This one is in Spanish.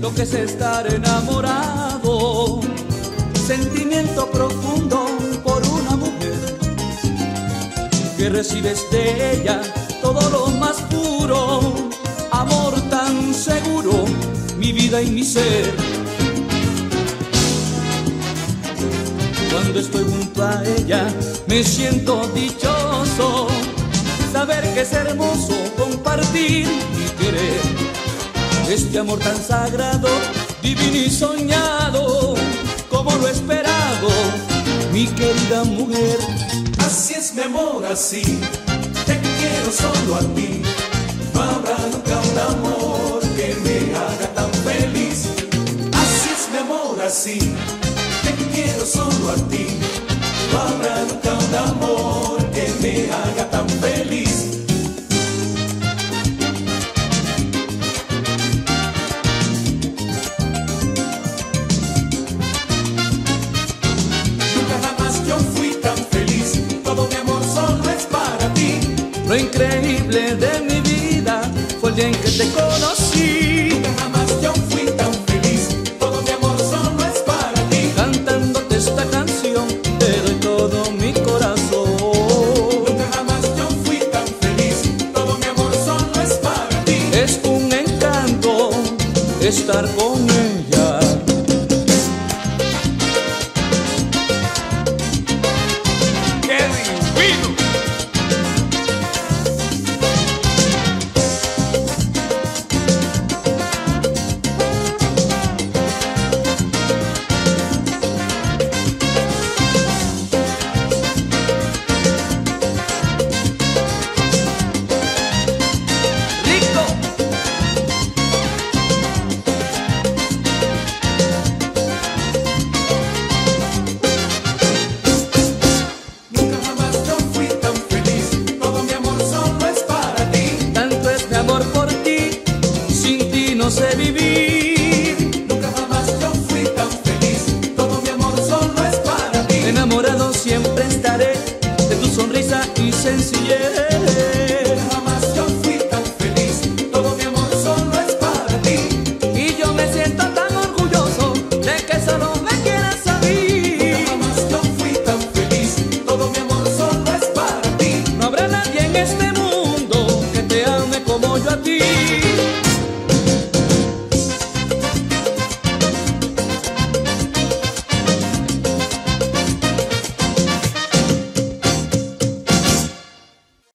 lo que es estar enamorado. Sentimiento profundo por una mujer que recibes de ella todo lo más puro. Amor tan seguro, mi vida y mi ser. Cuando estoy junto a ella, me siento dichoso. Saber que es hermoso compartir y querer este amor tan sagrado, divino y soñado, como lo esperado, mi querida mujer. Así es mi amor, así, te quiero solo a ti, Lo increíble de mi vida fue el día en que te conocí. Nunca jamás yo fui tan feliz. Todo mi amor solo es para ti. Cantándote esta canción, te doy todo mi corazón. Nunca jamás yo fui tan feliz. Todo mi amor solo es para ti. Es un encanto estar con ella. sé vivir. Nunca jamás yo fui tan feliz, todo mi amor solo es para ti. Enamorado siempre estaré de tu sonrisa y sencillez. Nunca jamás yo fui tan feliz, todo mi amor solo es para ti. Y yo me siento tan orgulloso de que solo me quieras a mí. Nunca jamás yo fui tan feliz, todo mi amor solo es para ti. No habrá nadie en este mundo que te ame como yo a ti.